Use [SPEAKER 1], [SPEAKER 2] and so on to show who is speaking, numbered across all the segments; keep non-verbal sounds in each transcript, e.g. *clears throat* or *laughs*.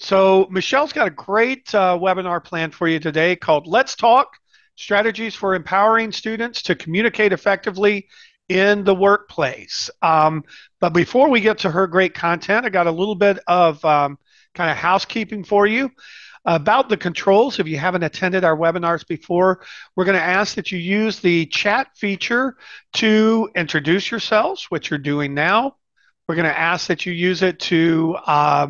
[SPEAKER 1] So Michele's got a great uh, webinar planned for you today called Let's Talk Strategies for Empowering Students to Communicate Effectively in the Workplace. Um, but before we get to her great content, I got a little bit of um, kind of housekeeping for you. About the controls, if you haven't attended our webinars before, we're going to ask that you use the chat feature to introduce yourselves, which you're doing now. We're going to ask that you use it to uh,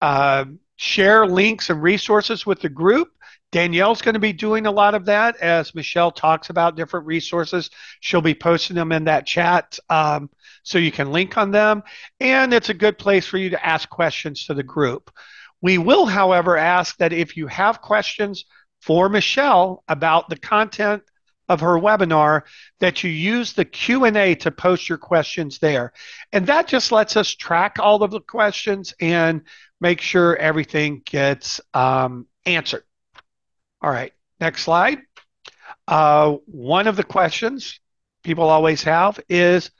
[SPEAKER 1] uh, share links and resources with the group. Danielle's going to be doing a lot of that as Michele talks about different resources. She'll be posting them in that chat um, so you can link on them. And it's a good place for you to ask questions to the group. We will, however, ask that if you have questions for Michele about the content of her webinar that you use the q&a to post your questions there and that just lets us track all of the questions and make sure everything gets um, answered. All right, next slide. Uh, one of the questions people always have is,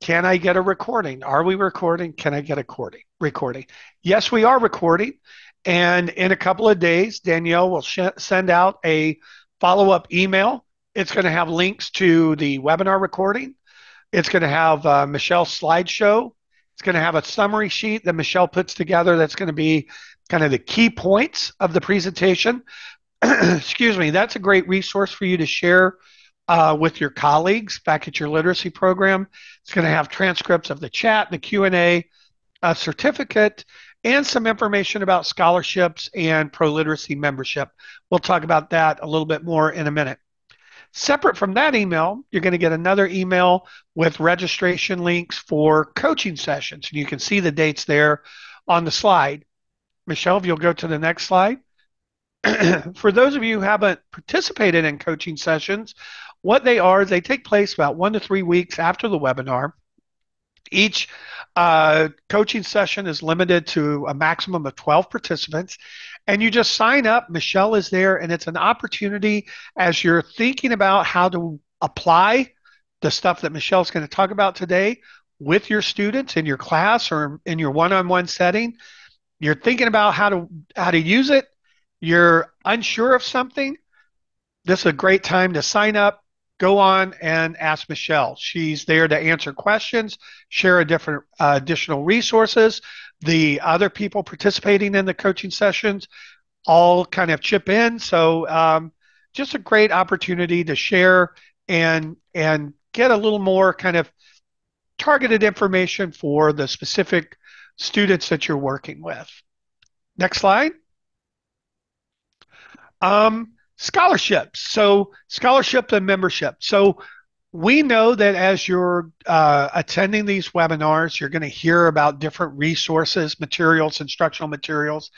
[SPEAKER 1] can I get a recording? Are we recording? Can I get a recording? Recording. Yes, we are recording. And in a couple of days, Danielle will send out a follow-up email. It's going to have links to the webinar recording. It's going to have uh, Michele's slideshow it's going to have a summary sheet that Michele puts together that's going to be kind of the key points of the presentation. *clears throat* Excuse me, that's a great resource for you to share uh, with your colleagues back at your literacy program. It's going to have transcripts of the chat, the Q&A, a certificate, and some information about scholarships and ProLiteracy membership. We'll talk about that a little bit more in a minute. Separate from that email, you're going to get another email with registration links for coaching sessions. And you can see the dates there on the slide. Michele, if you'll go to the next slide. *clears throat* for those of you who haven't participated in coaching sessions, what they are, is they take place about one to three weeks after the webinar. Each uh, coaching session is limited to a maximum of 12 participants, and you just sign up. Michele is there, and it's an opportunity as you're thinking about how to apply the stuff that Michele's going to talk about today with your students in your class or in your one-on-one setting. You're thinking about how to how to use it. You're unsure of something. This is a great time to sign up, go on and ask Michele. She's there to answer questions, share a different uh, additional resources. The other people participating in the coaching sessions all kind of chip in. So um, just a great opportunity to share and and get a little more kind of targeted information for the specific students that you're working with. Next slide. Um, scholarships. So scholarships and membership. So we know that as you're uh, attending these webinars, you're going to hear about different resources, materials, instructional materials,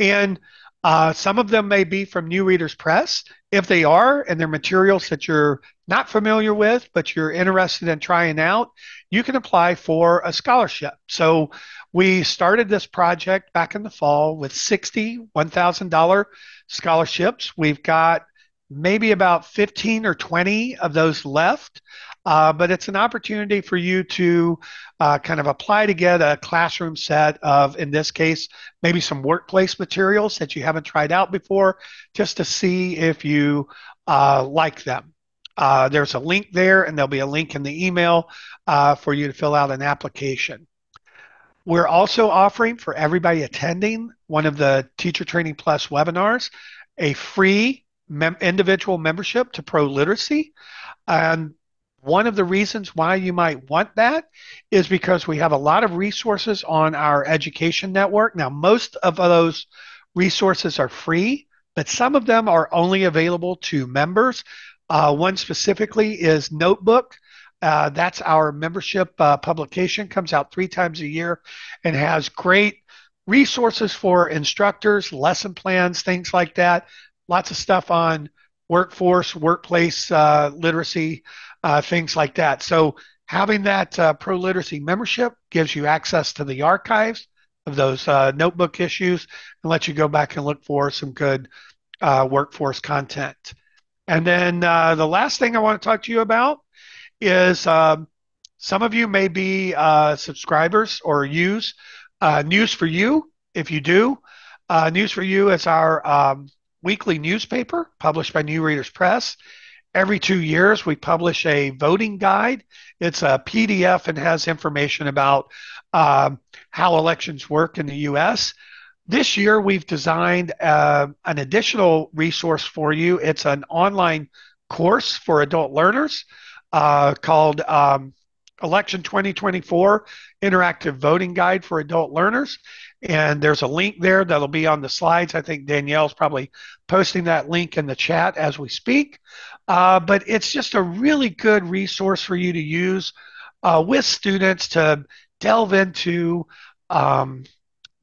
[SPEAKER 1] and uh, some of them may be from New Readers Press. If they are, and they're materials that you're not familiar with, but you're interested in trying out, you can apply for a scholarship. So we started this project back in the fall with 60 $1,000 scholarships. We've got maybe about 15 or 20 of those left. Uh, but it's an opportunity for you to uh, kind of apply to get a classroom set of, in this case, maybe some workplace materials that you haven't tried out before, just to see if you uh, like them. Uh, there's a link there, and there'll be a link in the email uh, for you to fill out an application. We're also offering for everybody attending one of the Teacher Training Plus webinars a free mem- individual membership to ProLiteracy. And one of the reasons why you might want that is because we have a lot of resources on our education network. Now, most of those resources are free, but some of them are only available to members. Uh, one specifically is Notebook. Uh, that's our membership uh, publication, comes out three times a year and has great resources for instructors, lesson plans, things like that. Lots of stuff on workforce, workplace uh, literacy, uh, things like that. So having that uh, ProLiteracy membership gives you access to the archives of those uh, notebook issues and lets you go back and look for some good workforce content. And then the last thing I want to talk to you about is um, some of you may be uh, subscribers or use News for You. if you do. Uh, News for You is our um, weekly newspaper published by New Readers Press. Every two years, we publish a voting guide. It's a PDF and has information about um, how elections work in the U.S. This year, we've designed uh, an additional resource for you. It's an online course for adult learners uh, called um, Election 2024 Interactive Voting Guide for Adult Learners. And there's a link there that'll be on the slides. I think Danielle's probably posting that link in the chat as we speak. Uh, but it's just a really good resource for you to use uh, with students to delve into um,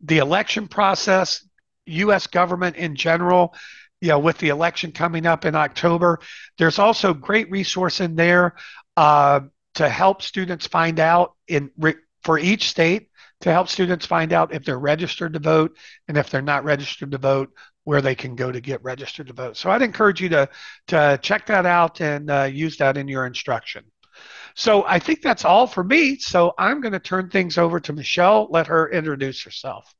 [SPEAKER 1] the election process, U.S. government in general, you know, with the election coming up in October. There's also great resource in there uh, to help students find out in for each state to help students find out if they're registered to vote and if they're not registered to vote, where they can go to get registered to vote. So I'd encourage you to to check that out and uh, use that in your instruction. So I think that's all for me. So I'm going to turn things over to Michele. Let her introduce herself.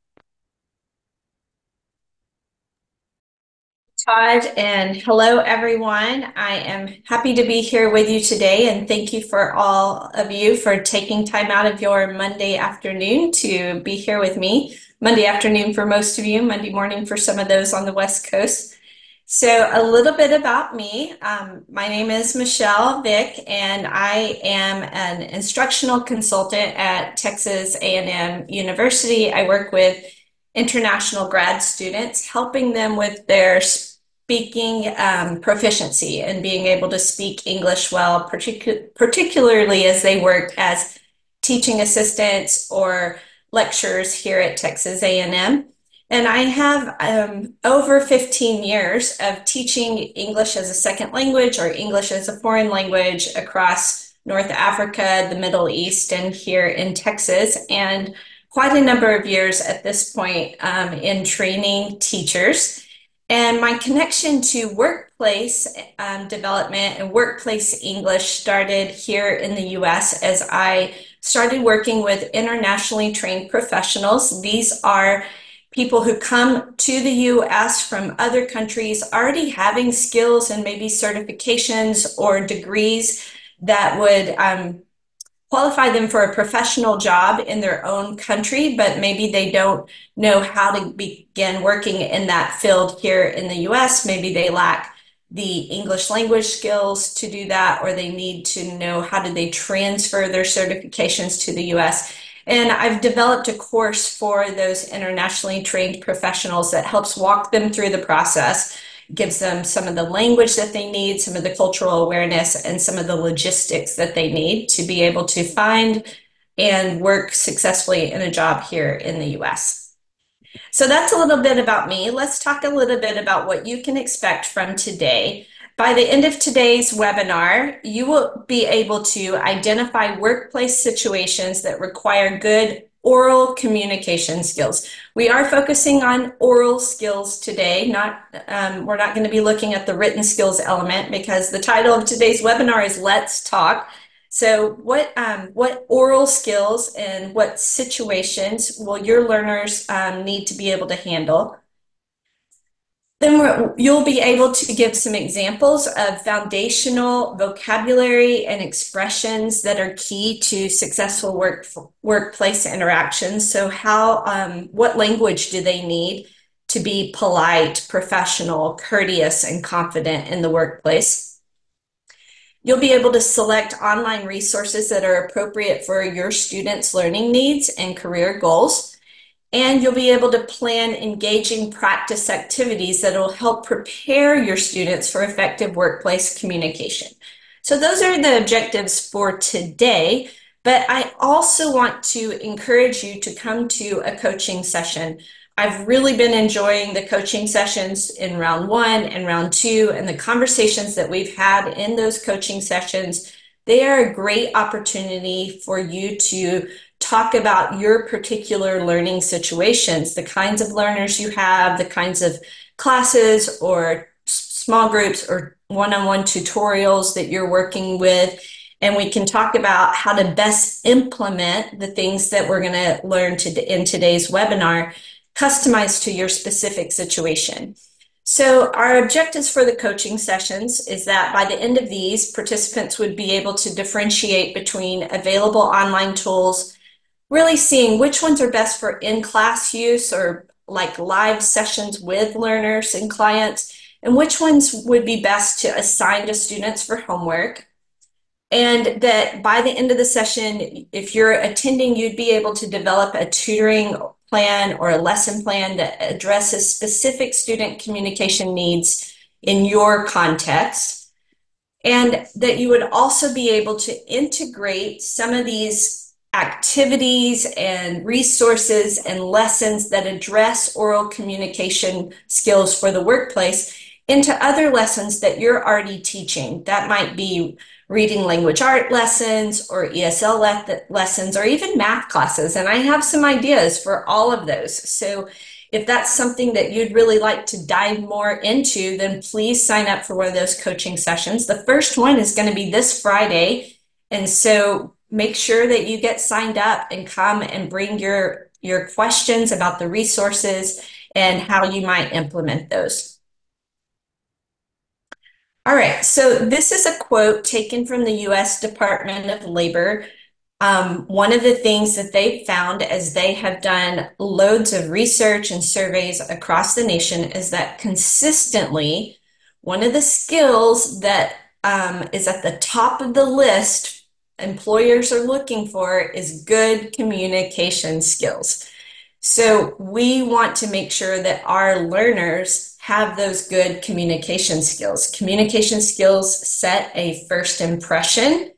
[SPEAKER 2] Todd, and hello, everyone. I am happy to be here with you today, and thank you for all of you for taking time out of your Monday afternoon to be here with me. Monday afternoon for most of you, Monday morning for some of those on the West Coast. So, a little bit about me. Um, my name is Michele Vick, and I am an instructional consultant at Texas A&M University. I work with international grad students, helping them with their speaking um, proficiency and being able to speak English well, particu- particularly as they work as teaching assistants or lecturers here at Texas A&M. And I have um, over 15 years of teaching English as a second language or English as a foreign language across North Africa, the Middle East, and here in Texas, and quite a number of years at this point um, in training teachers. And my connection to workplace um, development and workplace English started here in the US as I started working with internationally trained professionals. These are people who come to the US from other countries already having skills and maybe certifications or degrees that would um, qualify them for a professional job in their own country, but maybe they don't know how to begin working in that field here in the US. Maybe they lack the English language skills to do that, or they need to know how do they transfer their certifications to the US. And I've developed a course for those internationally trained professionals that helps walk them through the process gives them some of the language that they need, some of the cultural awareness, and some of the logistics that they need to be able to find and work successfully in a job here in the US. So that's a little bit about me. Let's talk a little bit about what you can expect from today. By the end of today's webinar, you will be able to identify workplace situations that require good oral communication skills. We are focusing on oral skills today. Not um, we're not going to be looking at the written skills element because the title of today's webinar is "Let's Talk." So, what um, what oral skills and what situations will your learners um, need to be able to handle? Then you'll be able to give some examples of foundational vocabulary and expressions that are key to successful work workplace interactions. So, how um, what language do they need to be polite, professional, courteous, and confident in the workplace? You'll be able to select online resources that are appropriate for your students' learning needs and career goals and you'll be able to plan engaging practice activities that will help prepare your students for effective workplace communication. So those are the objectives for today, but I also want to encourage you to come to a coaching session. I've really been enjoying the coaching sessions in round one and round two, and the conversations that we've had in those coaching sessions. They are a great opportunity for you to talk about your particular learning situations, the kinds of learners you have, the kinds of classes or small groups or one on one tutorials that you're working with. And we can talk about how to best implement the things that we're going to learn in today's webinar customized to your specific situation. So our objectives for the coaching sessions is that by the end of these, participants would be able to differentiate between available online tools, really seeing which ones are best for in-class use or like live sessions with learners and clients, and which ones would be best to assign to students for homework. And that by the end of the session, if you're attending, you'd be able to develop a tutoring plan or a lesson plan that addresses specific student communication needs in your context. And that you would also be able to integrate some of these activities and resources and lessons that address oral communication skills for the workplace into other lessons that you're already teaching. That might be reading language art lessons or ESL le lessons or even math classes. And I have some ideas for all of those. So if that's something that you'd really like to dive more into, then please sign up for one of those coaching sessions. The first one is going to be this Friday. And so make sure that you get signed up and come and bring your, your questions about the resources and how you might implement those. All right, so this is a quote taken from the US Department of Labor. Um, one of the things that they found as they have done loads of research and surveys across the nation is that consistently, one of the skills that um, is at the top of the list employers are looking for is good communication skills. So we want to make sure that our learners have those good communication skills. Communication skills set a first impression,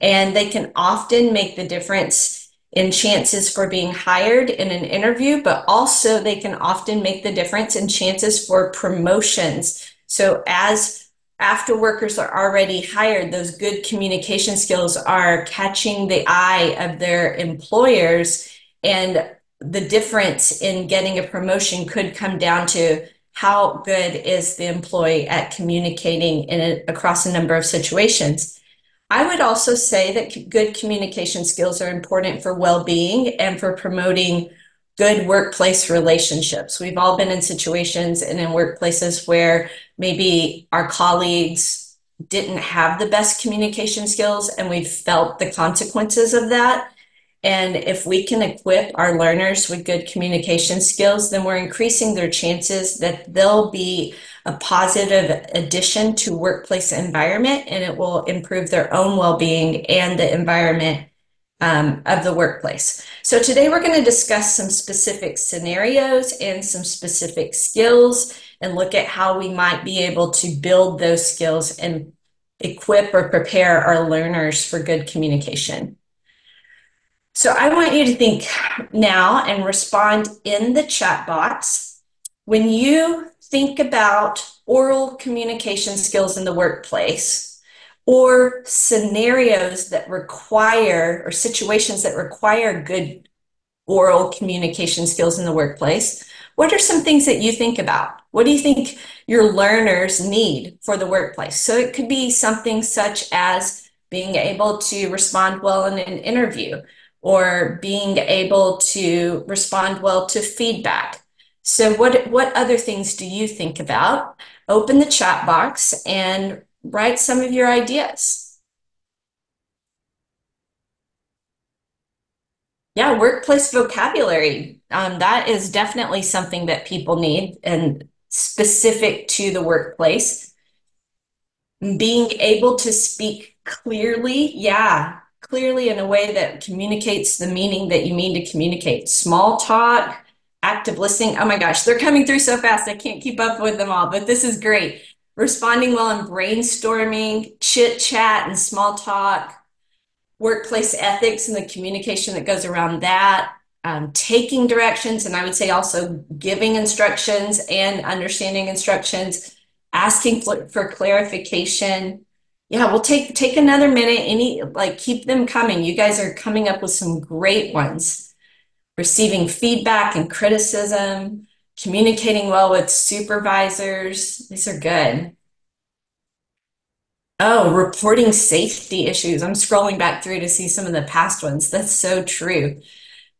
[SPEAKER 2] and they can often make the difference in chances for being hired in an interview, but also they can often make the difference in chances for promotions. So, as after workers are already hired, those good communication skills are catching the eye of their employers, and the difference in getting a promotion could come down to how good is the employee at communicating in a, across a number of situations. I would also say that good communication skills are important for well-being and for promoting good workplace relationships. We've all been in situations and in workplaces where maybe our colleagues didn't have the best communication skills and we've felt the consequences of that. And if we can equip our learners with good communication skills, then we're increasing their chances that they'll be a positive addition to workplace environment and it will improve their own well-being and the environment um, of the workplace. So today we're going to discuss some specific scenarios and some specific skills and look at how we might be able to build those skills and equip or prepare our learners for good communication. So I want you to think now and respond in the chat box. When you think about oral communication skills in the workplace or scenarios that require or situations that require good oral communication skills in the workplace, what are some things that you think about? What do you think your learners need for the workplace? So it could be something such as being able to respond well in an interview or being able to respond well to feedback. So what, what other things do you think about? Open the chat box and write some of your ideas. Yeah, workplace vocabulary. Um, that is definitely something that people need and specific to the workplace. Being able to speak clearly, yeah, clearly in a way that communicates the meaning that you mean to communicate. Small talk, active listening. Oh my gosh, they're coming through so fast. I can't keep up with them all, but this is great. Responding well in brainstorming, chit chat and small talk, workplace ethics and the communication that goes around that. Um, taking directions, and I would say also giving instructions and understanding instructions, asking for, for clarification, yeah, we'll take take another minute. Any like keep them coming. You guys are coming up with some great ones. Receiving feedback and criticism, communicating well with supervisors. These are good. Oh, reporting safety issues. I'm scrolling back through to see some of the past ones. That's so true.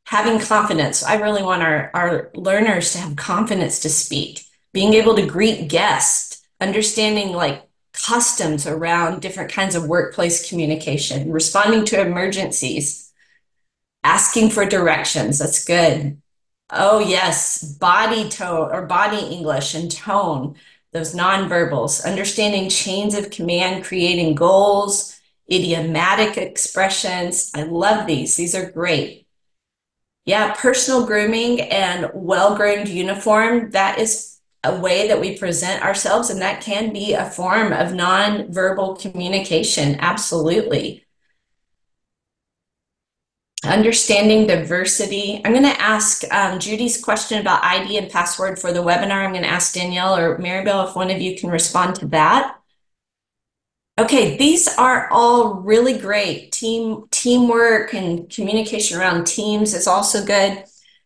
[SPEAKER 2] having confidence. I really want our, our learners to have confidence to speak, being able to greet guests, understanding like customs around different kinds of workplace communication, responding to emergencies, asking for directions. That's good. Oh, yes, body tone or body English and tone, those nonverbals, understanding chains of command, creating goals, idiomatic expressions. I love these. These are great. Yeah, personal grooming and well groomed uniform, that is a way that we present ourselves, and that can be a form of nonverbal communication. Absolutely. Understanding diversity. I'm going to ask um, Judy's question about ID and password for the webinar. I'm going to ask Danielle or Maribel if one of you can respond to that. Okay, these are all really great. Team teamwork and communication around teams is also good.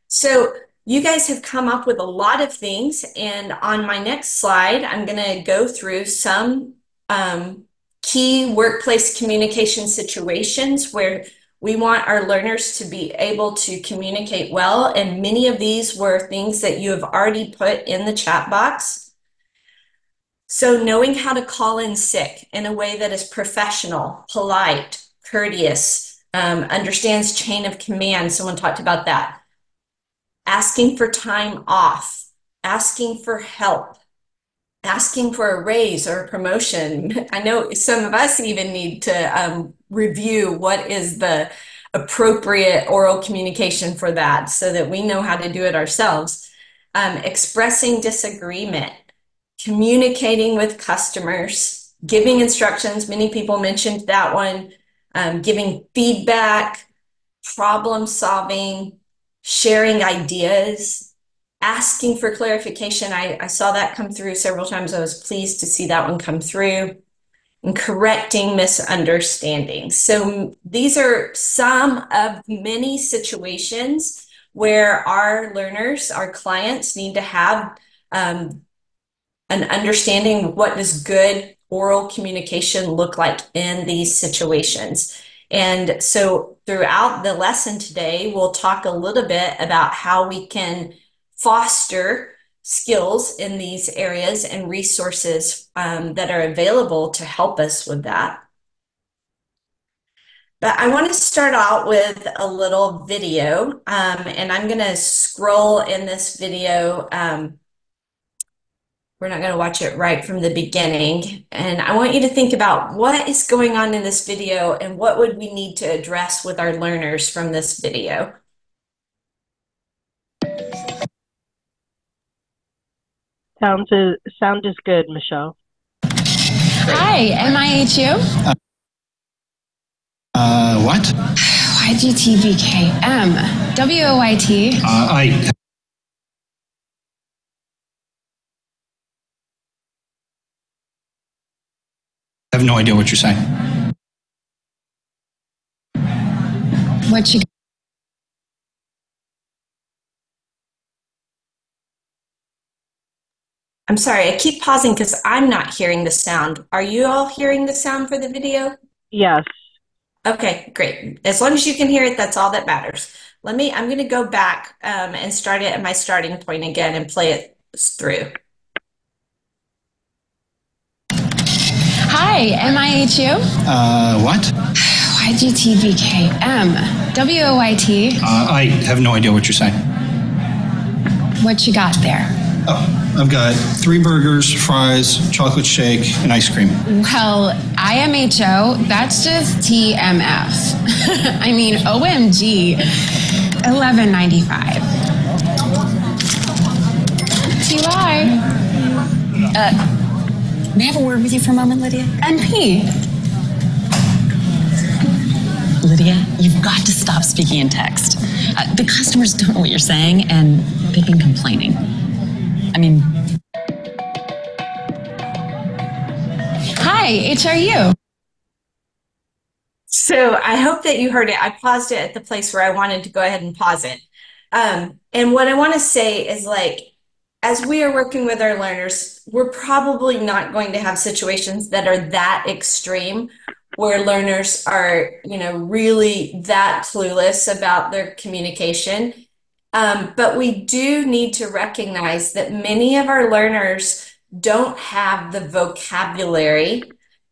[SPEAKER 2] So you guys have come up with a lot of things, and on my next slide, I'm going to go through some um, key workplace communication situations where we want our learners to be able to communicate well, and many of these were things that you have already put in the chat box. So, knowing how to call in sick in a way that is professional, polite, courteous, um, understands chain of command. Someone talked about that. Asking for time off, asking for help, asking for a raise or a promotion. *laughs* I know some of us even need to um, review what is the appropriate oral communication for that so that we know how to do it ourselves. Um, expressing disagreement communicating with customers, giving instructions. Many people mentioned that one, um, giving feedback, problem solving, sharing ideas, asking for clarification. I, I saw that come through several times. I was pleased to see that one come through. And correcting misunderstandings. So these are some of many situations where our learners, our clients need to have um, an understanding what does good oral communication look like in these situations. And so throughout the lesson today, we'll talk a little bit about how we can foster skills in these areas and resources um, that are available to help us with that. But I want to start out with a little video, um, and I'm going to scroll in this video um, we're not going to watch it right from the beginning. And I want you to think about what is going on in this video and what would we need to address with our learners from this video.
[SPEAKER 3] Sounds is, sound is good, Michele.
[SPEAKER 4] Hi, MIHU? Uh,
[SPEAKER 5] uh, what?
[SPEAKER 4] YGTVKM. WOYT.
[SPEAKER 5] Uh, I I have no idea what you're saying.
[SPEAKER 4] What you
[SPEAKER 2] I'm sorry, I keep pausing because I'm not hearing the sound. Are you all hearing the sound for the video?
[SPEAKER 3] Yes.
[SPEAKER 2] Okay, great. As long as you can hear it, that's all that matters. Let me, I'm going to go back um, and start it at my starting point again and play it through.
[SPEAKER 4] Hi, MIHU?
[SPEAKER 5] Uh, what?
[SPEAKER 4] YGTVKM. WOYT.
[SPEAKER 5] Uh, I have no idea what you're saying.
[SPEAKER 4] What you got there?
[SPEAKER 5] Oh, I've got three burgers, fries, chocolate shake, and ice cream.
[SPEAKER 4] Well, IMHO, that's just TMF. *laughs* I mean, OMG, 1195. TY. Uh, May I have a word with you for a moment, Lydia? NP.
[SPEAKER 6] Lydia, you've got to stop speaking in text. Uh, the customers don't know what you're saying, and they've been complaining. I mean,
[SPEAKER 4] Hi, HRU.
[SPEAKER 2] So I hope that you heard it. I paused it at the place where I wanted to go ahead and pause it. Um, and what I want to say is like, as we are working with our learners, we're probably not going to have situations that are that extreme where learners are, you know, really that clueless about their communication. Um, but we do need to recognize that many of our learners don't have the vocabulary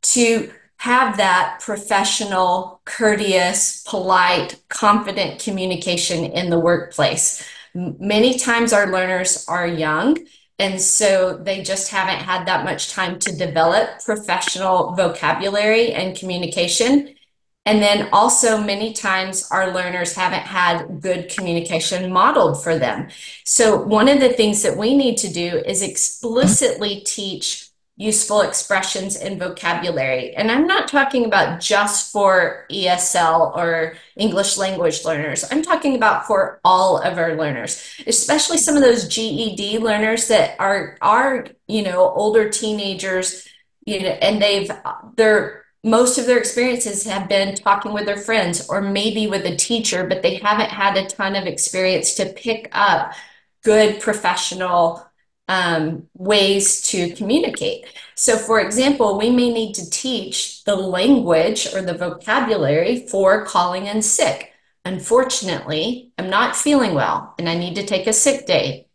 [SPEAKER 2] to have that professional, courteous, polite, confident communication in the workplace. Many times our learners are young, and so they just haven't had that much time to develop professional vocabulary and communication. And then also, many times our learners haven't had good communication modeled for them. So, one of the things that we need to do is explicitly teach useful expressions and vocabulary. And I'm not talking about just for ESL or English language learners. I'm talking about for all of our learners, especially some of those GED learners that are are, you know, older teenagers, you know, and they've they're most of their experiences have been talking with their friends or maybe with a teacher, but they haven't had a ton of experience to pick up good professional um, ways to communicate. So, for example, we may need to teach the language or the vocabulary for calling in sick. Unfortunately, I'm not feeling well and I need to take a sick day,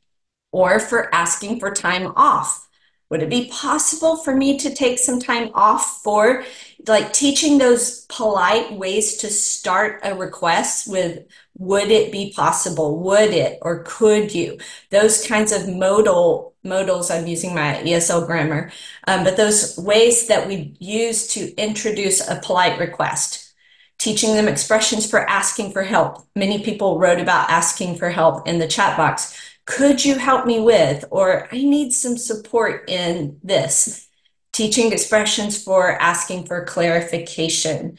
[SPEAKER 2] or for asking for time off. Would it be possible for me to take some time off for like teaching those polite ways to start a request with would it be possible? Would it? Or could you? Those kinds of modal modals i'm using my esl grammar um, but those ways that we use to introduce a polite request. Teaching them expressions for asking for help. Many people wrote about asking for help in the chat box. Could you help me with? or i need some support in this teaching expressions for asking for clarification,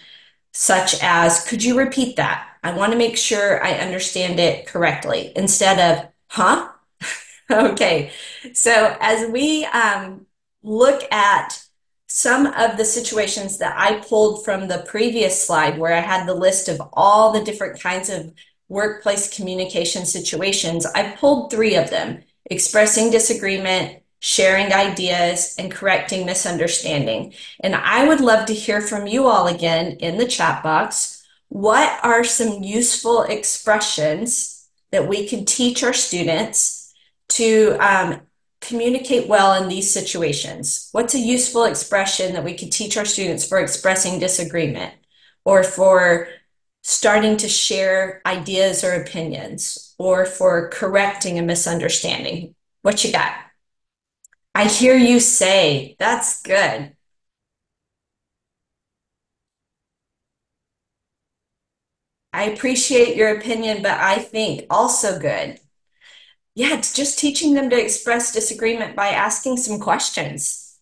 [SPEAKER 2] such as, could you repeat that? I want to make sure I understand it correctly instead of, huh? *laughs* okay. So as we um, look at some of the situations that I pulled from the previous slide where I had the list of all the different kinds of workplace communication situations, I pulled three of them expressing disagreement, sharing ideas, and correcting misunderstanding. And I would love to hear from you all again in the chat box. What are some useful expressions that we can teach our students to um, communicate well in these situations? What's a useful expression that we could teach our students for expressing disagreement or for starting to share ideas or opinions or for correcting a misunderstanding? What you got? I hear you say, that's good. I appreciate your opinion, but I think also good. Yeah, it's just teaching them to express disagreement by asking some questions.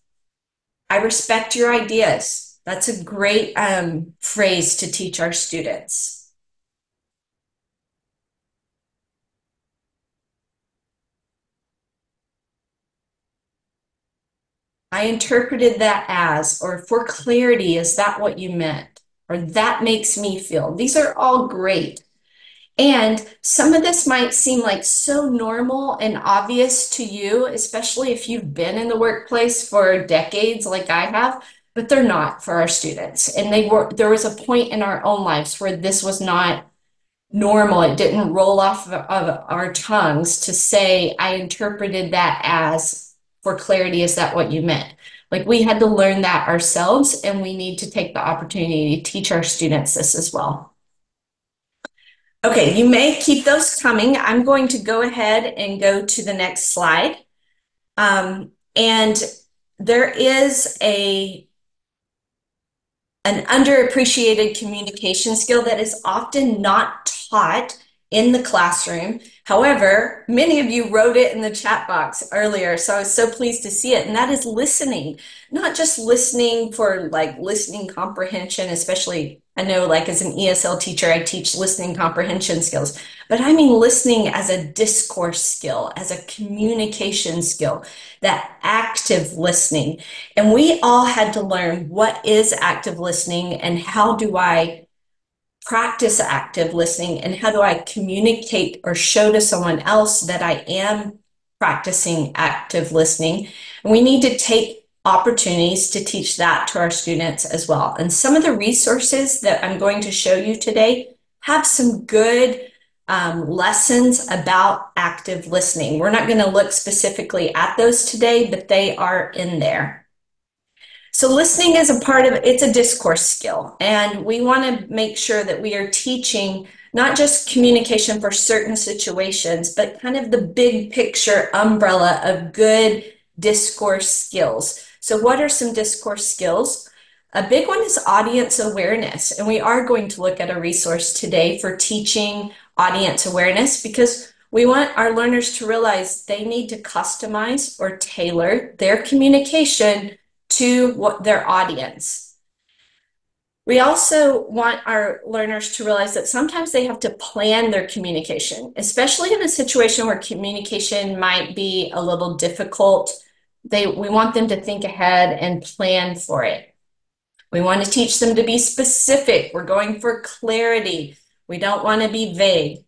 [SPEAKER 2] I respect your ideas. That's a great um, phrase to teach our students. I interpreted that as, or for clarity, is that what you meant? Or that makes me feel. These are all great. And some of this might seem like so normal and obvious to you, especially if you've been in the workplace for decades like I have, but they're not for our students. And they were there was a point in our own lives where this was not normal. It didn't roll off of, our tongues to say, I interpreted that as for clarity, is that what you meant? Like we had to learn that ourselves, and we need to take the opportunity to teach our students this as well. Okay, you may keep those coming. I'm going to go ahead and go to the next slide. Um, and there is a an underappreciated communication skill that is often not taught in the classroom. However, many of you wrote it in the chat box earlier, so I was so pleased to see it. And that is listening, not just listening for like listening comprehension, especially I know like as an ESL teacher, I teach listening comprehension skills, but I mean listening as a discourse skill, as a communication skill, that active listening. And we all had to learn what is active listening and how do I practice active listening and how do I communicate or show to someone else that I am practicing active listening. And we need to take opportunities to teach that to our students as well. And some of the resources that I'm going to show you today have some good um, lessons about active listening. We're not going to look specifically at those today, but they are in there. So listening is a part of it's a discourse skill, and we want to make sure that we are teaching not just communication for certain situations, but kind of the big picture umbrella of good discourse skills. So, what are some discourse skills? A big one is audience awareness. And we are going to look at a resource today for teaching audience awareness because we want our learners to realize they need to customize or tailor their communication to what their audience. We also want our learners to realize that sometimes they have to plan their communication, especially in a situation where communication might be a little difficult. They, we want them to think ahead and plan for it. We want to teach them to be specific. We're going for clarity. We don't want to be vague.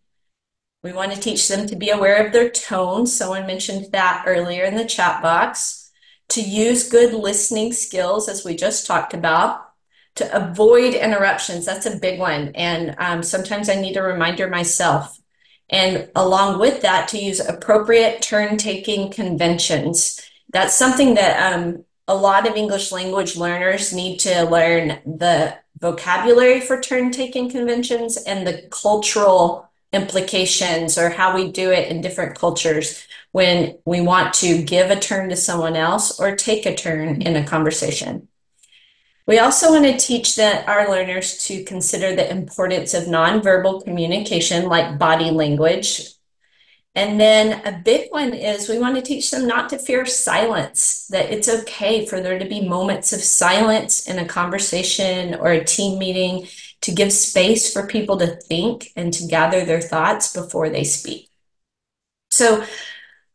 [SPEAKER 2] We want to teach them to be aware of their tone. Someone mentioned that earlier in the chat box. To use good listening skills, as we just talked about. To avoid interruptions. That's a big one. And um, sometimes I need a reminder myself. And along with that, to use appropriate turn taking conventions. That's something that um, a lot of English language learners need to learn the vocabulary for turn taking conventions and the cultural implications or how we do it in different cultures when we want to give a turn to someone else or take a turn in a conversation. We also want to teach that our learners to consider the importance of nonverbal communication like body language, and then a big one is we want to teach them not to fear silence, that it's okay for there to be moments of silence in a conversation or a team meeting to give space for people to think and to gather their thoughts before they speak. So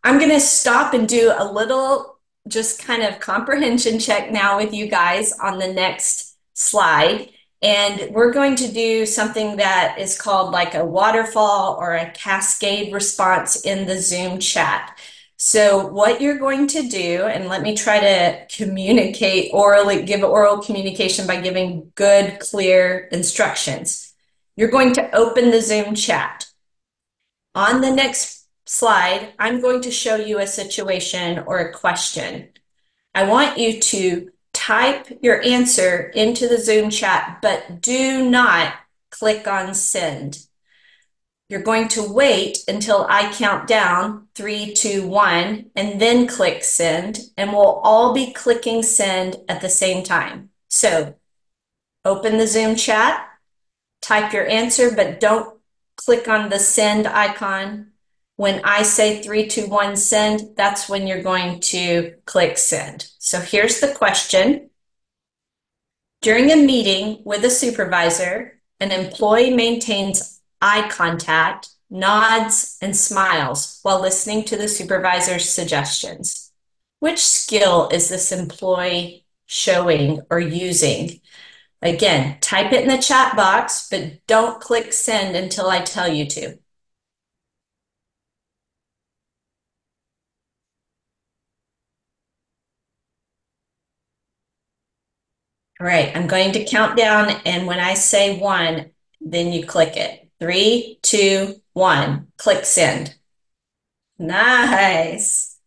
[SPEAKER 2] I'm going to stop and do a little just kind of comprehension check now with you guys on the next slide. And we're going to do something that is called like a waterfall or a cascade response in the Zoom chat. So what you're going to do, and let me try to communicate orally, give oral communication by giving good, clear instructions. You're going to open the Zoom chat. On the next slide, I'm going to show you a situation or a question. I want you to type your answer into the Zoom chat, but do not click on send. You're going to wait until I count down three, two, one, and then click send, and we'll all be clicking send at the same time. So open the Zoom chat, type your answer, but don't click on the send icon. When I say three, two, one, send, that's when you're going to click send. So here's the question. During a meeting with a supervisor, an employee maintains eye contact, nods, and smiles while listening to the supervisor's suggestions. Which skill is this employee showing or using? Again, type it in the chat box, but don't click send until I tell you to. All right, I'm going to count down, and when I say one, then you click it. Three, two, one. Click send. Nice.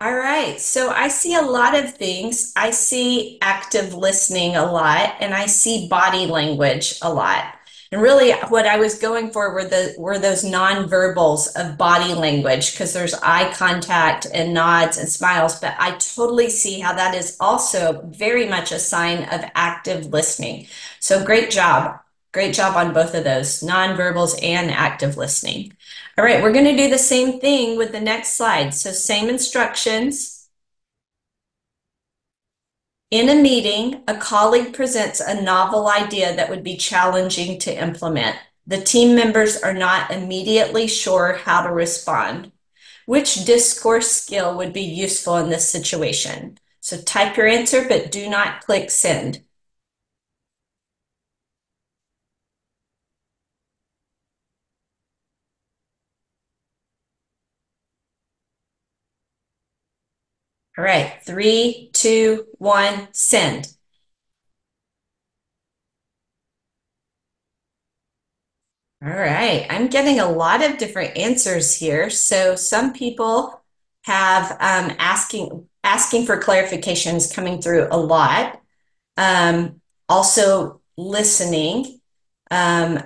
[SPEAKER 2] All right, so I see a lot of things. I see active listening a lot, and I see body language a lot. And really, what I was going for were the were those nonverbals of body language because there's eye contact and nods and smiles. But I totally see how that is also very much a sign of active listening. So great job, great job on both of those nonverbals and active listening. All right, we're going to do the same thing with the next slide. So same instructions. In a meeting, a colleague presents a novel idea that would be challenging to implement. The team members are not immediately sure how to respond. Which discourse skill would be useful in this situation? So type your answer, but do not click send. All right, three, two, one, send. All right, I'm getting a lot of different answers here. So some people have um, asking asking for clarifications coming through a lot. Um, also listening um,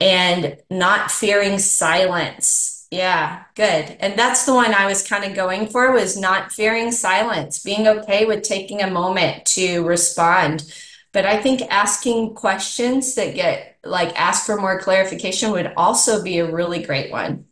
[SPEAKER 2] and not fearing silence. Yeah, good. And that's the one I was kind of going for was not fearing silence, being okay with taking a moment to respond. But I think asking questions that get like ask for more clarification would also be a really great one.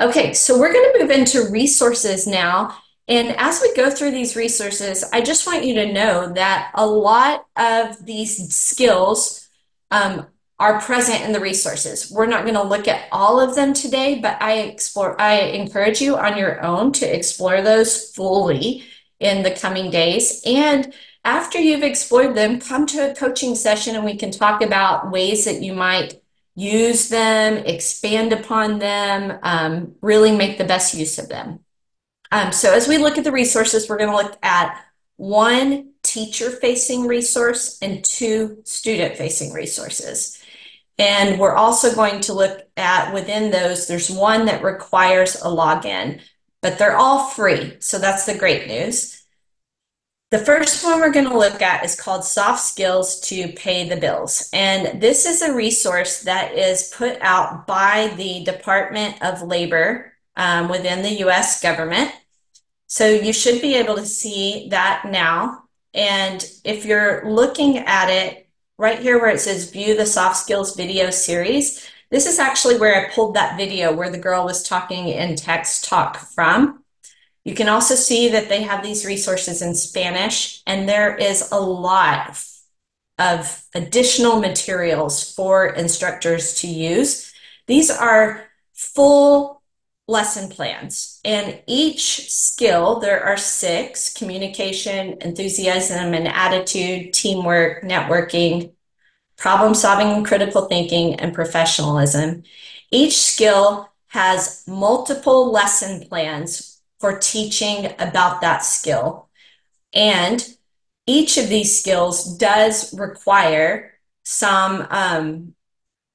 [SPEAKER 2] Okay, so we're going to move into resources now. And as we go through these resources, I just want you to know that a lot of these skills um, are present in the resources. We're not going to look at all of them today, but I explore I encourage you on your own to explore those fully in the coming days. And after you've explored them, come to a coaching session and we can talk about ways that you might use them, expand upon them, um, really make the best use of them. Um, so as we look at the resources, we're going to look at one teacher facing resource and two student facing resources. And we're also going to look at within those, there's one that requires a login, but they're all free. So that's the great news. The first one we're going to look at is called Soft Skills to Pay the Bills. And this is a resource that is put out by the Department of Labor um, within the US government. So you should be able to see that now. And if you're looking at it, right here where it says view the soft skills video series, this is actually where I pulled that video where the girl was talking in text talk from. You can also see that they have these resources in Spanish, and there is a lot of additional materials for instructors to use. These are full lesson plans, and each skill, there are six communication, enthusiasm, and attitude, teamwork, networking, problem solving, critical thinking, and professionalism. Each skill has multiple lesson plans for teaching about that skill. And each of these skills does require some um,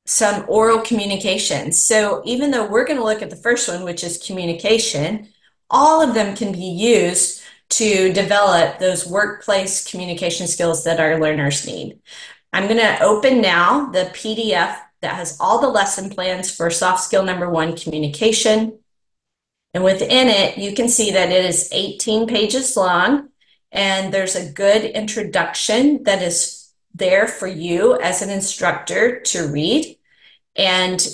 [SPEAKER 2] some oral communication. So even though we're going to look at the first one, which is communication, all of them can be used to develop those workplace communication skills that our learners need. I'm going to open now the PDF that has all the lesson plans for soft skill number one communication. And within it, you can see that it is 18 pages long and there's a good introduction that is there for you as an instructor to read. And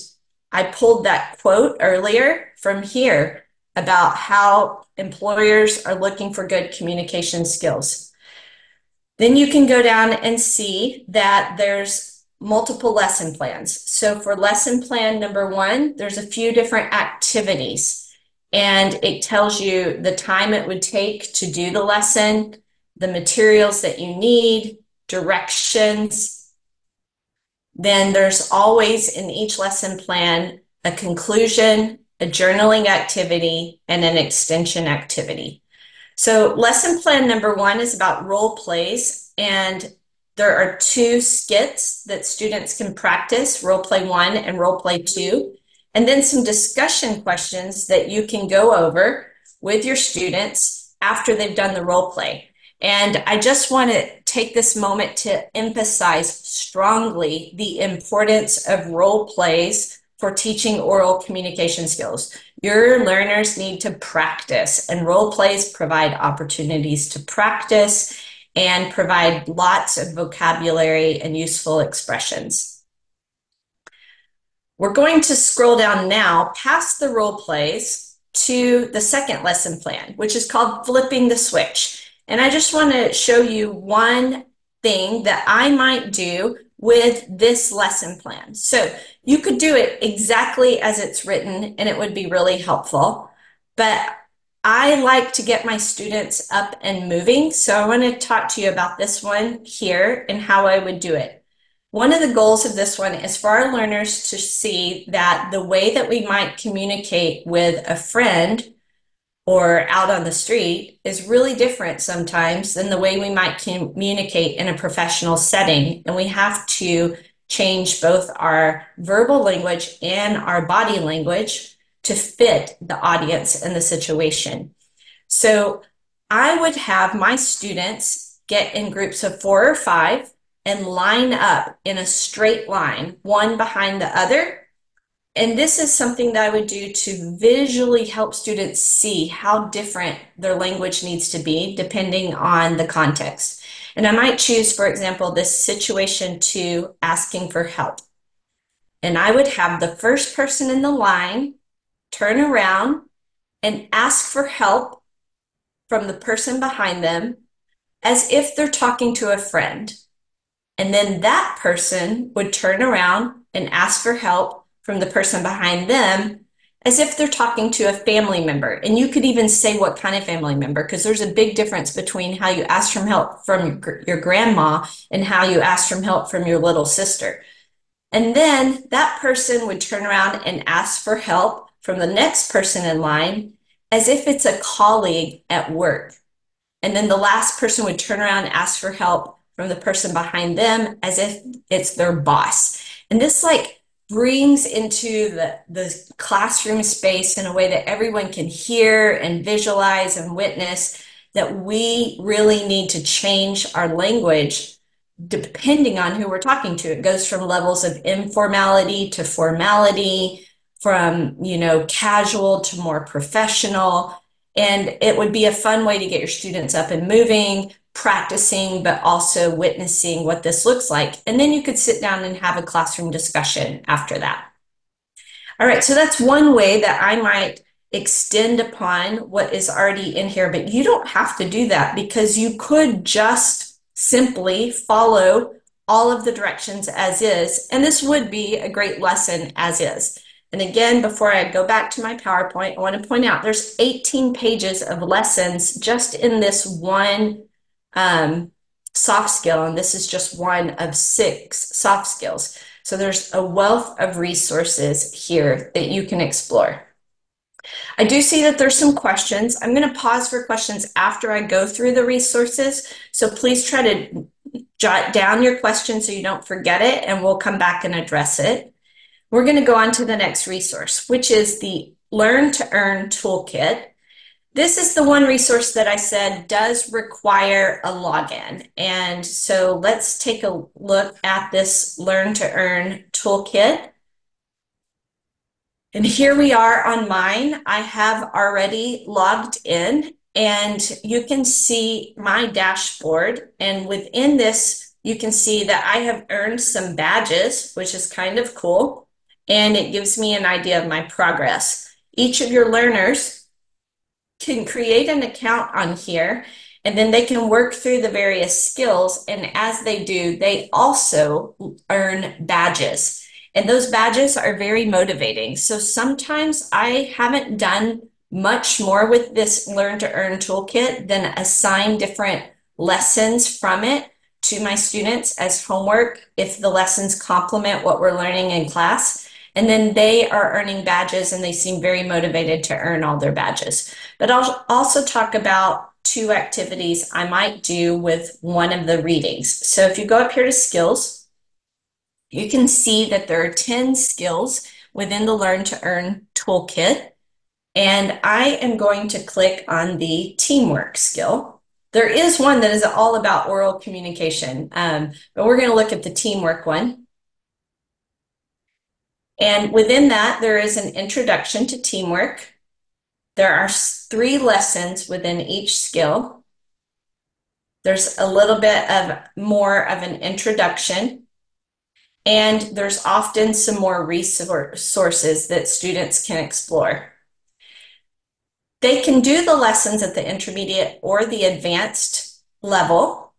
[SPEAKER 2] I pulled that quote earlier from here about how employers are looking for good communication skills. Then you can go down and see that there's multiple lesson plans. So for lesson plan number one, there's a few different activities and it tells you the time it would take to do the lesson, the materials that you need, directions. Then there's always in each lesson plan a conclusion, a journaling activity, and an extension activity. So, lesson plan number one is about role plays, and there are two skits that students can practice role play one and role play two, and then some discussion questions that you can go over with your students after they've done the role play. And I just want to take this moment to emphasize strongly the importance of role plays for teaching oral communication skills. Your learners need to practice, and role plays provide opportunities to practice and provide lots of vocabulary and useful expressions. We're going to scroll down now past the role plays to the second lesson plan, which is called Flipping the Switch. And I just want to show you one thing that I might do with this lesson plan. So you could do it exactly as it's written and it would be really helpful. But I like to get my students up and moving. So I want to talk to you about this one here and how I would do it. One of the goals of this one is for our learners to see that the way that we might communicate with a friend or out on the street is really different sometimes than the way we might communicate in a professional setting. And we have to change both our verbal language and our body language to fit the audience and the situation. So I would have my students get in groups of four or five and line up in a straight line, one behind the other and this is something that I would do to visually help students see how different their language needs to be depending on the context. And I might choose, for example, this situation to asking for help. And I would have the first person in the line turn around and ask for help from the person behind them as if they're talking to a friend. And then that person would turn around and ask for help from the person behind them as if they're talking to a family member. And you could even say what kind of family member, because there's a big difference between how you ask for help from your grandma and how you ask for help from your little sister. And then that person would turn around and ask for help from the next person in line as if it's a colleague at work. And then the last person would turn around and ask for help from the person behind them as if it's their boss. And this like brings into the, the classroom space in a way that everyone can hear and visualize and witness that we really need to change our language depending on who we're talking to. It goes from levels of informality to formality, from, you know, casual to more professional. And it would be a fun way to get your students up and moving, practicing, but also witnessing what this looks like. And then you could sit down and have a classroom discussion after that. All right, so that's one way that I might extend upon what is already in here, but you don't have to do that because you could just simply follow all of the directions as is. And this would be a great lesson as is. And again, before I go back to my PowerPoint, I want to point out there's 18 pages of lessons just in this one um, soft skill, and this is just one of six soft skills. So there's a wealth of resources here that you can explore. I do see that there's some questions. I'm going to pause for questions after I go through the resources. So please try to jot down your question so you don't forget it, and we'll come back and address it. We're going to go on to the next resource, which is the Learn to Earn Toolkit. This is the one resource that I said does require a login. And so let's take a look at this Learn to Earn toolkit. And here we are on mine. I have already logged in and you can see my dashboard. And within this, you can see that I have earned some badges, which is kind of cool. And it gives me an idea of my progress. Each of your learners can create an account on here and then they can work through the various skills. And as they do, they also earn badges. And those badges are very motivating. So sometimes I haven't done much more with this Learn to Earn toolkit than assign different lessons from it to my students as homework if the lessons complement what we're learning in class. And then they are earning badges and they seem very motivated to earn all their badges. But I'll also talk about two activities I might do with one of the readings. So if you go up here to skills, you can see that there are 10 skills within the Learn to Earn toolkit. And I am going to click on the teamwork skill. There is one that is all about oral communication, um, but we're going to look at the teamwork one. And within that, there is an introduction to teamwork. There are three lessons within each skill. There's a little bit of more of an introduction. And there's often some more resources that students can explore. They can do the lessons at the intermediate or the advanced level.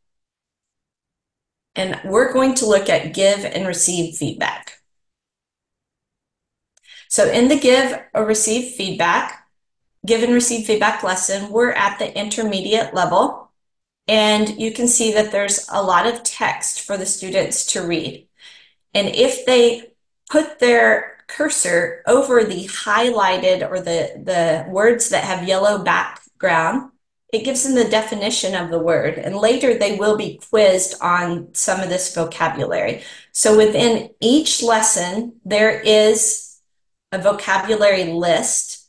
[SPEAKER 2] And we're going to look at give and receive feedback. So in the give or receive feedback, give and receive feedback lesson, we're at the intermediate level. And you can see that there's a lot of text for the students to read. And if they put their cursor over the highlighted or the, the words that have yellow background, it gives them the definition of the word. And later they will be quizzed on some of this vocabulary. So within each lesson, there is a vocabulary list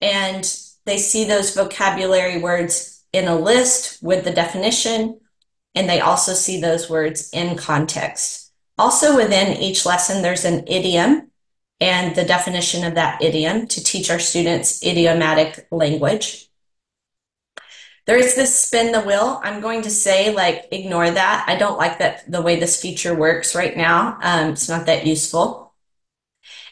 [SPEAKER 2] and they see those vocabulary words in a list with the definition, and they also see those words in context. Also within each lesson, there's an idiom and the definition of that idiom to teach our students idiomatic language. There is this spin the wheel. I'm going to say like, ignore that. I don't like that the way this feature works right now. Um, it's not that useful.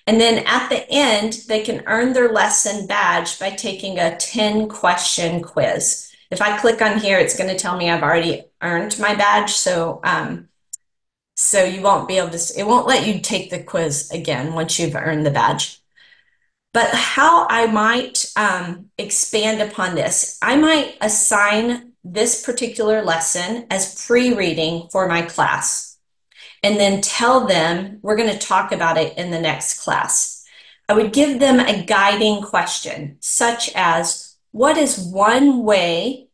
[SPEAKER 2] And then at the end, they can earn their lesson badge by taking a 10 question quiz. If I click on here, it's going to tell me I've already earned my badge. So, um, so you won't be able to, it won't let you take the quiz again once you've earned the badge. But how I might um, expand upon this, I might assign this particular lesson as pre reading for my class and then tell them we're going to talk about it in the next class. I would give them a guiding question, such as What is one way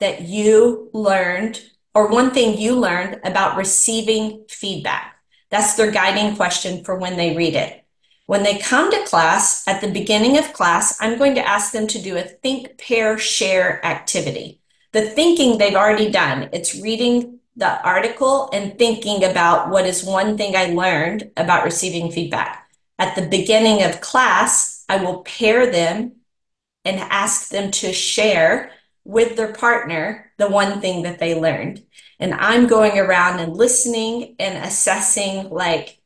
[SPEAKER 2] that you learned, or one thing you learned about receiving feedback? That's their guiding question for when they read it. When they come to class, at the beginning of class, I'm going to ask them to do a think, pair, share activity. The thinking they've already done, it's reading the article and thinking about what is one thing I learned about receiving feedback. At the beginning of class, I will pair them and ask them to share with their partner the one thing that they learned. And I'm going around and listening and assessing, like,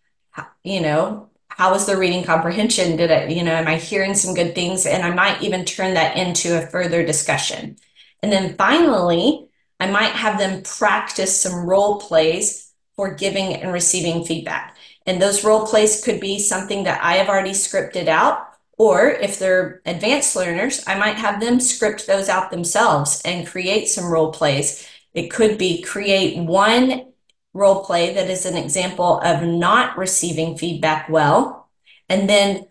[SPEAKER 2] you know, how was the reading comprehension? Did it, you know, am I hearing some good things? And I might even turn that into a further discussion. And then finally, I might have them practice some role plays for giving and receiving feedback. And those role plays could be something that I have already scripted out. Or if they're advanced learners, I might have them script those out themselves and create some role plays. It could be create one role play that is an example of not receiving feedback well, and then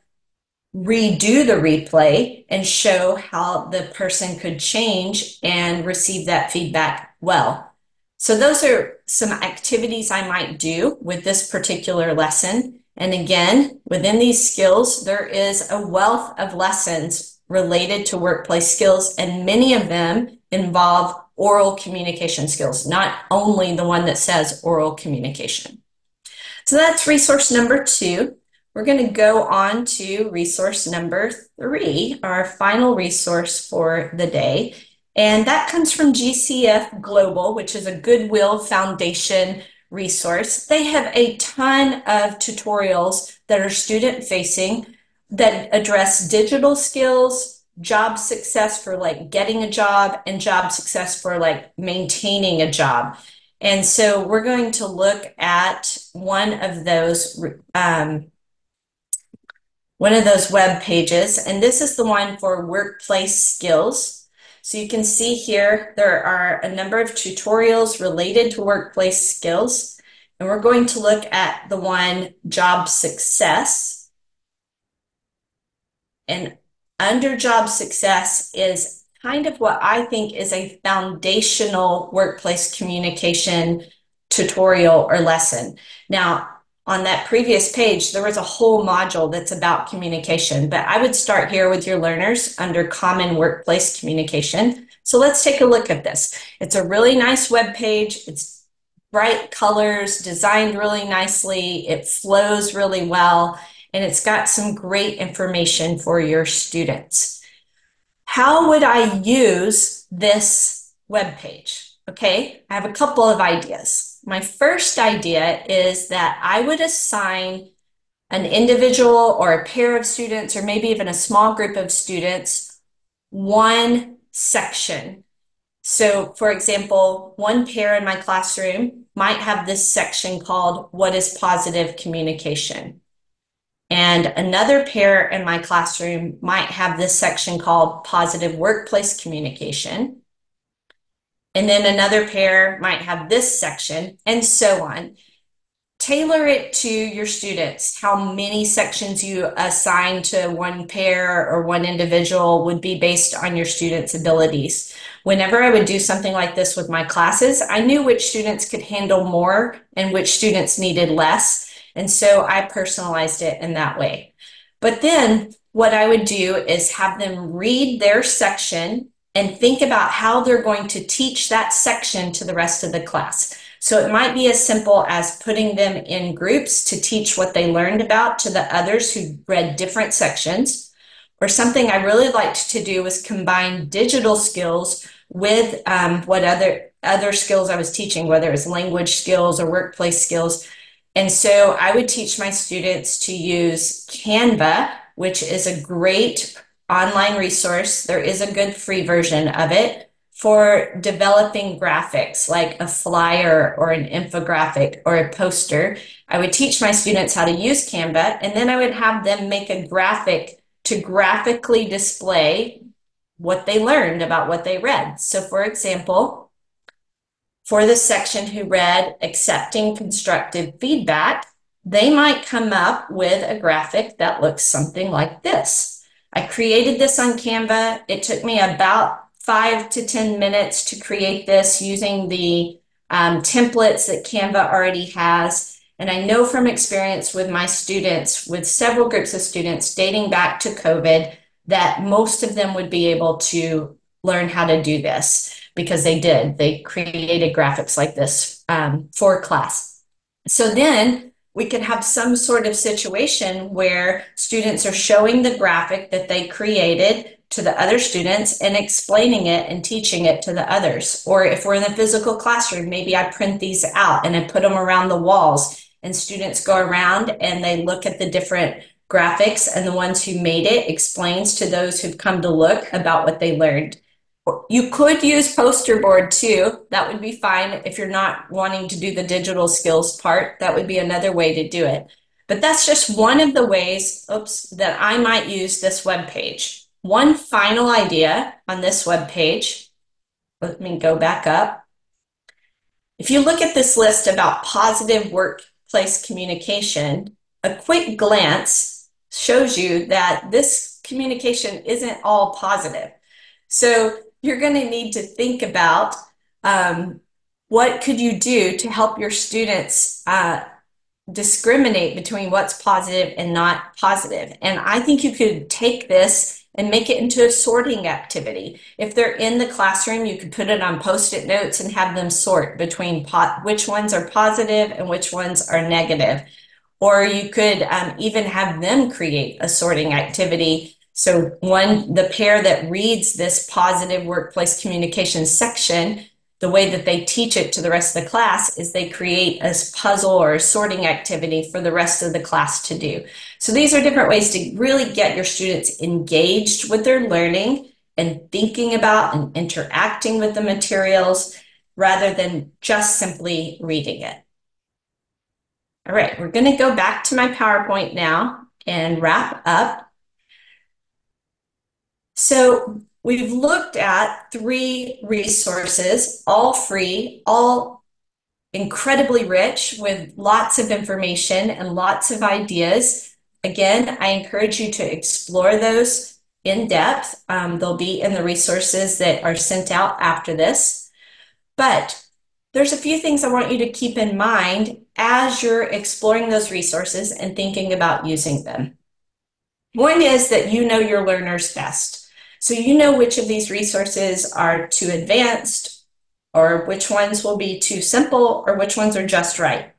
[SPEAKER 2] redo the replay and show how the person could change and receive that feedback well. So those are some activities I might do with this particular lesson. And again, within these skills, there is a wealth of lessons related to workplace skills, and many of them involve oral communication skills, not only the one that says oral communication. So that's resource number two. We're going to go on to resource number three, our final resource for the day. And that comes from GCF Global, which is a Goodwill Foundation resource. They have a ton of tutorials that are student facing that address digital skills, job success for like getting a job and job success for like maintaining a job. And so we're going to look at one of those um, one of those web pages, and this is the one for workplace skills. So you can see here there are a number of tutorials related to workplace skills, and we're going to look at the one job success. And under job success is kind of what I think is a foundational workplace communication tutorial or lesson. Now, on that previous page, there was a whole module that's about communication, but I would start here with your learners under common workplace communication. So let's take a look at this. It's a really nice web page. It's bright colors, designed really nicely. It flows really well and it's got some great information for your students. How would I use this web page? Okay, I have a couple of ideas. My first idea is that I would assign an individual or a pair of students, or maybe even a small group of students, one section. So, for example, one pair in my classroom might have this section called What is Positive Communication? And another pair in my classroom might have this section called positive workplace communication. And then another pair might have this section, and so on. tailor it to your students. How many sections you assign to one pair or one individual would be based on your students' abilities. Whenever I would do something like this with my classes, I knew which students could handle more and which students needed less. And so I personalized it in that way. But then what I would do is have them read their section and think about how they're going to teach that section to the rest of the class. So it might be as simple as putting them in groups to teach what they learned about to the others who read different sections. Or something I really liked to do was combine digital skills with um, what other other skills I was teaching, whether it's language skills or workplace skills. And so I would teach my students to use Canva, which is a great online resource. There is a good free version of it for developing graphics like a flyer or an infographic or a poster. I would teach my students how to use Canva and then I would have them make a graphic to graphically display what they learned about what they read. So, for example, for the section who read accepting constructive feedback, they might come up with a graphic that looks something like this. I created this on Canva. It took me about five to 10 minutes to create this using the um, templates that Canva already has. And I know from experience with my students, with several groups of students dating back to COVID, that most of them would be able to learn how to do this because they did. They created graphics like this um, for class. So then we can have some sort of situation where students are showing the graphic that they created to the other students and explaining it and teaching it to the others. Or if we're in the physical classroom, maybe I print these out and I put them around the walls and students go around and they look at the different graphics and the ones who made it explains to those who've come to look about what they learned. You could use poster board too. That would be fine if you're not wanting to do the digital skills part. That would be another way to do it. But that's just one of the ways, oops, that I might use this web page. One final idea on this web page. Let me go back up. If you look at this list about positive workplace communication, a quick glance shows you that this communication isn't all positive. So you're going to need to think about um, what could you do to help your students uh, discriminate between what's positive and not positive. And I think you could take this and make it into a sorting activity. If they're in the classroom, you could put it on post-it notes and have them sort between pot, which ones are positive and which ones are negative. Or you could um, even have them create a sorting activity. So one, the pair that reads this positive workplace communication section the way that they teach it to the rest of the class is they create a puzzle or a sorting activity for the rest of the class to do. So these are different ways to really get your students engaged with their learning and thinking about and interacting with the materials rather than just simply reading it. All right, we're going to go back to my PowerPoint now and wrap up. So We've looked at three resources, all free, all incredibly rich with lots of information and lots of ideas. Again, I encourage you to explore those in depth. Um, they'll be in the resources that are sent out after this. But there's a few things I want you to keep in mind as you're exploring those resources and thinking about using them. One is that you know your learners best. So you know which of these resources are too advanced or which ones will be too simple or which ones are just right.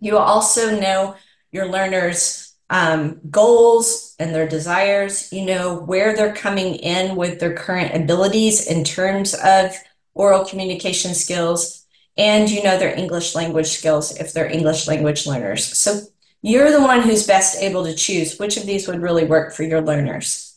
[SPEAKER 2] You also know your learners' um, goals and their desires. You know where they're coming in with their current abilities in terms of oral communication skills, and you know their English language skills if they're English language learners. So you're the one who's best able to choose which of these would really work for your learners.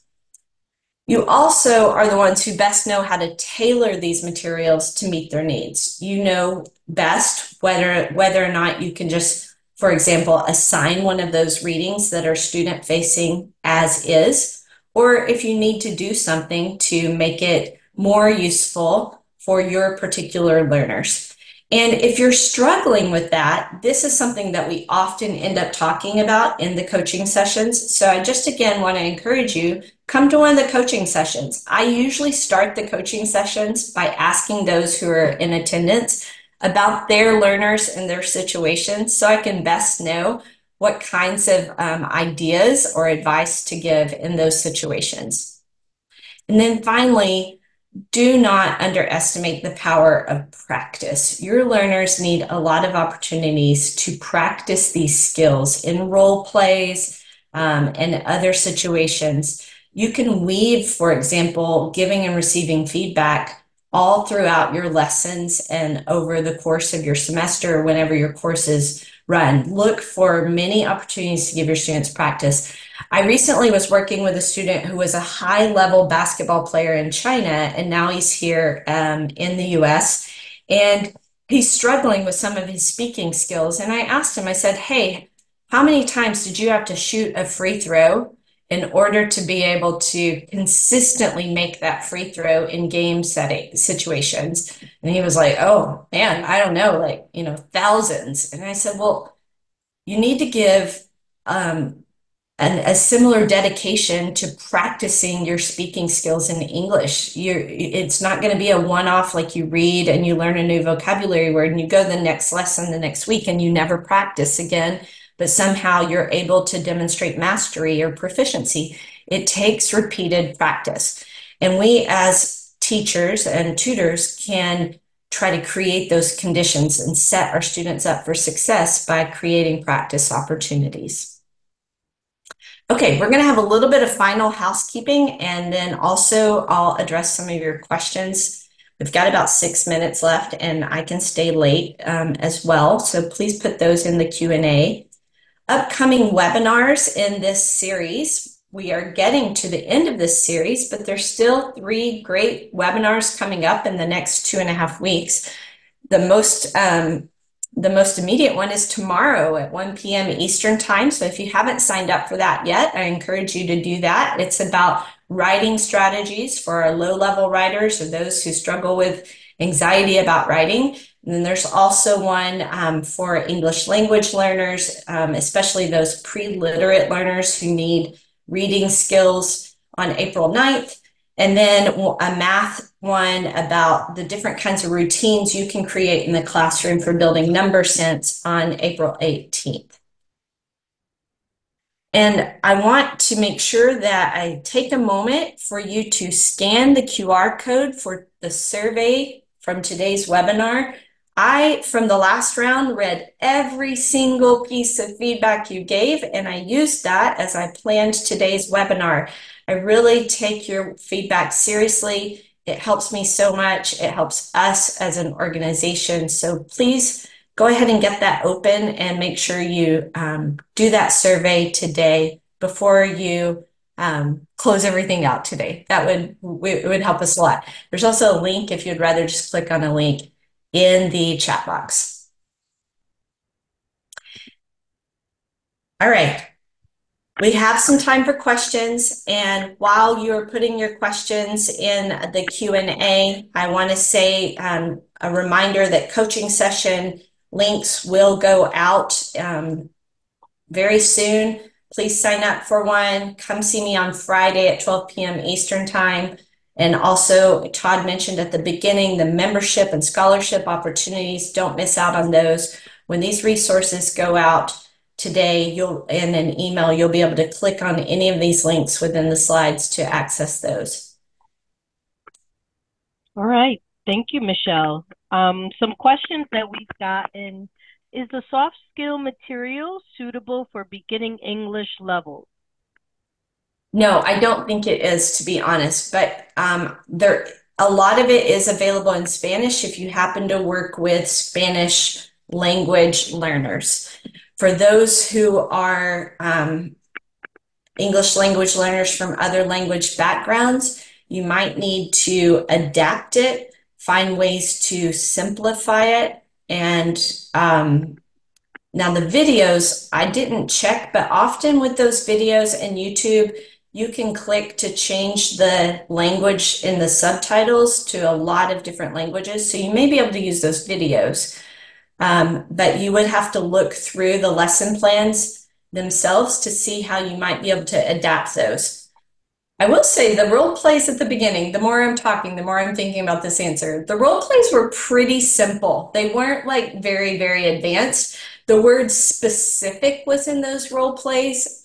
[SPEAKER 2] You also are the ones who best know how to tailor these materials to meet their needs. You know best whether whether or not you can just, for example, assign one of those readings that are student facing as is, or if you need to do something to make it more useful for your particular learners. And if you're struggling with that, this is something that we often end up talking about in the coaching sessions. So I just again want to encourage you come to one of the coaching sessions. I usually start the coaching sessions by asking those who are in attendance about their learners and their situations so I can best know what kinds of um, ideas or advice to give in those situations. And then finally, do not underestimate the power of practice. Your learners need a lot of opportunities to practice these skills in role plays um, and other situations. You can weave, for example, giving and receiving feedback all throughout your lessons and over the course of your semester, whenever your courses run. Look for many opportunities to give your students practice. I recently was working with a student who was a high level basketball player in China, and now he's here um, in the US. And he's struggling with some of his speaking skills. And I asked him, I said, Hey, how many times did you have to shoot a free throw in order to be able to consistently make that free throw in game setting situations? And he was like, Oh man, I don't know, like, you know, thousands. And I said, Well, you need to give um, and a similar dedication to practicing your speaking skills in English. You're, it's not going to be a one off like you read and you learn a new vocabulary word and you go the next lesson the next week and you never practice again, but somehow you're able to demonstrate mastery or proficiency. It takes repeated practice. And we, as teachers and tutors, can try to create those conditions and set our students up for success by creating practice opportunities. Okay, we're going to have a little bit of final housekeeping and then also I'll address some of your questions. We've got about six minutes left and I can stay late um, as well. So please put those in the Q&A. Upcoming webinars in this series. We are getting to the end of this series, but there's still three great webinars coming up in the next two and a half weeks. The most um, the most immediate one is tomorrow at 1 p.m. Eastern Time. So if you haven't signed up for that yet, I encourage you to do that. It's about writing strategies for our low level writers or those who struggle with anxiety about writing. And then there's also one um, for English language learners, um, especially those pre literate learners who need reading skills on April 9th. And then a math one about the different kinds of routines you can create in the classroom for building number sense on April 18th. And I want to make sure that I take a moment for you to scan the QR code for the survey from today's webinar. I, from the last round, read every single piece of feedback you gave, and I used that as I planned today's webinar. I really take your feedback seriously. It helps me so much. It helps us as an organization. So please go ahead and get that open and make sure you um, do that survey today before you um, close everything out today. That would would help us a lot. There's also a link if you'd rather just click on a link in the chat box. All right. We have some time for questions, and while you're putting your questions in the Q&A, I want to say um, a reminder that coaching session links will go out um, very soon. Please sign up for one. Come see me on Friday at 12 p.m. Eastern Time. And also, Todd mentioned at the beginning the membership and scholarship opportunities. Don't miss out on those. When these resources go out, today, you'll in an email, you'll be able to click on any of these links within the slides to access those.
[SPEAKER 3] All right. Thank you, Michele. Um, some questions that we've gotten. Is the soft skill material suitable for beginning English level?
[SPEAKER 2] No, I don't think it is, to be honest. But um, there, a lot of it is available in Spanish if you happen to work with Spanish language learners. For those who are um, English language learners from other language backgrounds, you might need to adapt it, find ways to simplify it. And um, now the videos, I didn't check, but often with those videos and YouTube, you can click to change the language in the subtitles to a lot of different languages. So you may be able to use those videos, um, but you would have to look through the lesson plans themselves to see how you might be able to adapt those. I will say the role plays at the beginning, the more I'm talking, the more I'm thinking about this answer. The role plays were pretty simple. They weren't like very, very advanced. The word specific was in those role plays.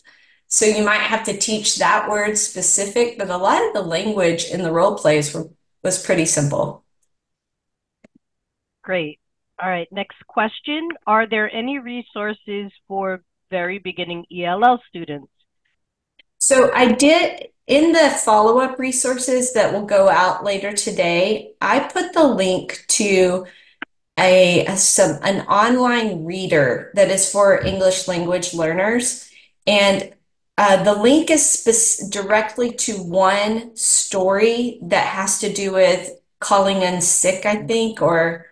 [SPEAKER 2] So you might have to teach that word specific, but a lot of the language in the role plays were, was pretty simple.
[SPEAKER 3] Great. All right, next question. Are there any resources for very beginning ELL students?
[SPEAKER 2] So I did in the follow-up resources that will go out later today, I put the link to a, a some an online reader that is for English language learners, and uh, the link is directly to one story that has to do with calling in sick, I think, or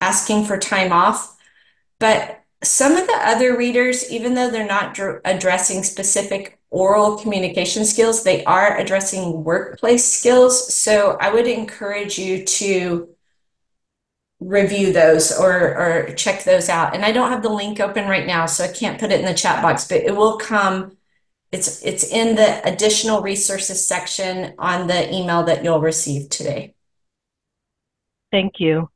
[SPEAKER 2] asking for time off. But some of the other readers, even though they're not dr- addressing specific oral communication skills, they are addressing workplace skills. So I would encourage you to review those or, or check those out. And I don't have the link open right now, so I can't put it in the chat box, but it will come. It's, it's in the additional resources section on the email that you'll receive today.
[SPEAKER 3] Thank you.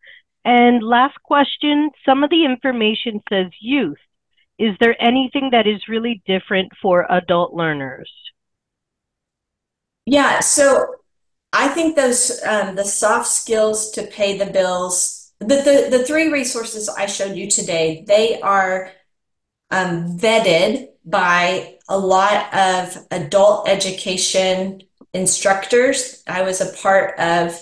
[SPEAKER 3] And last question, some of the information says youth. Is there anything that is really different for adult learners?
[SPEAKER 2] Yeah, so I think those um, the soft skills to pay the bills, the, the the three resources I showed you today, they are um, vetted by a lot of adult education instructors. I was a part of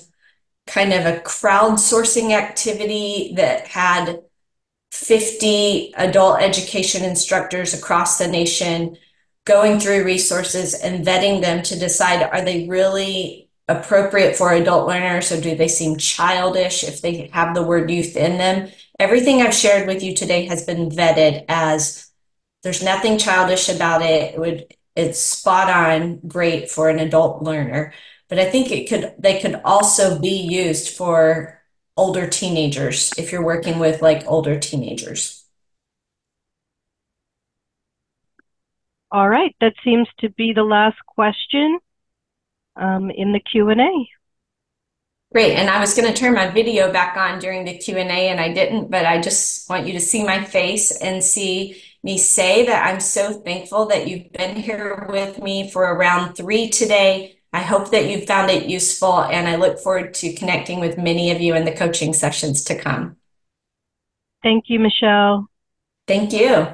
[SPEAKER 2] kind of a crowdsourcing activity that had 50 adult education instructors across the nation going through resources and vetting them to decide are they really appropriate for adult learners or do they seem childish if they have the word youth in them everything i've shared with you today has been vetted as there's nothing childish about it it would it's spot on great for an adult learner but i think it could they could also be used for older teenagers if you're working with like older teenagers.
[SPEAKER 3] All right, that seems to be the last question um, in the Q&A.
[SPEAKER 2] Great, and I was going to turn my video back on during the Q&A and I didn't, but I just want you to see my face and see me say that I'm so thankful that you've been here with me for around three today I hope that you found it useful, and I look forward to connecting with many of you in the coaching sessions to come.
[SPEAKER 3] Thank you, Michele.
[SPEAKER 2] Thank you.